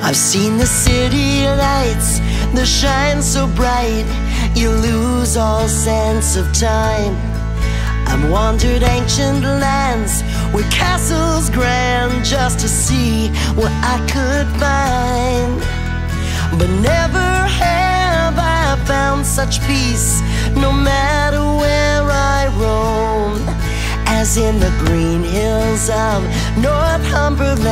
I've seen the city lights that shine so bright, you lose all sense of time. I've wandered ancient lands with castles grand just to see what I could find. But never have I found such peace, no matter where I roam. As in the green hills of Northumberland,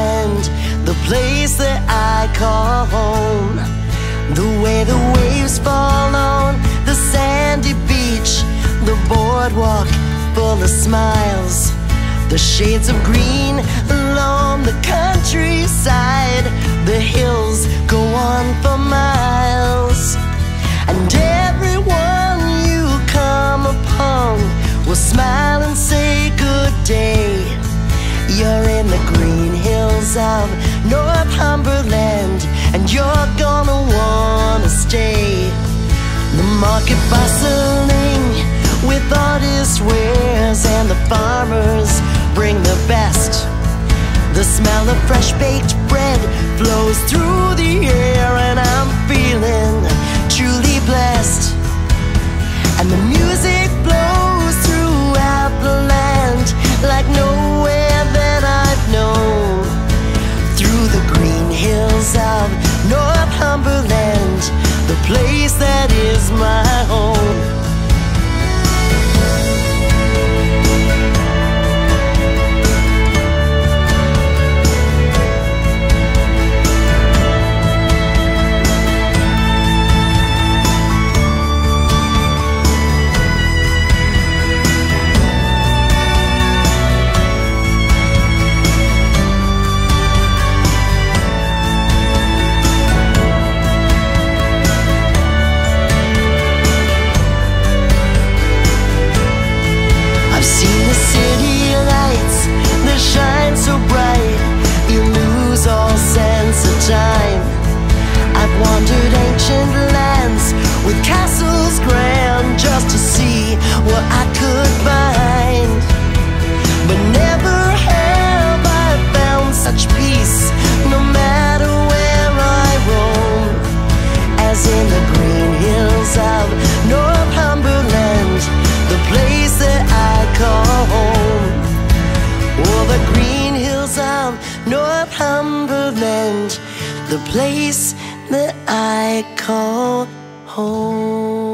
The way the waves fall on the sandy beach, the boardwalk full of smiles, the shades of green along the countryside, the hills market bustling with artist wares, and the farmers bring the best. The smell of fresh baked bread flows through the air, and I'm feeling truly blessed. And the music place that is my Northumberland, the place that I call home.